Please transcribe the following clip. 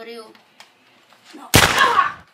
abriu. Não. Ah!